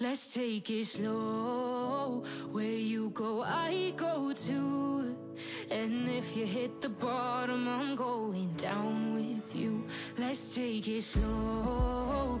Let's take it slow. Where you go, I go too. And if you hit the bottom, I'm going down with you. Let's take it slow.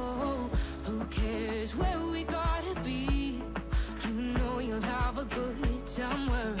Cares where we gotta be? You know you'll have a good time wherever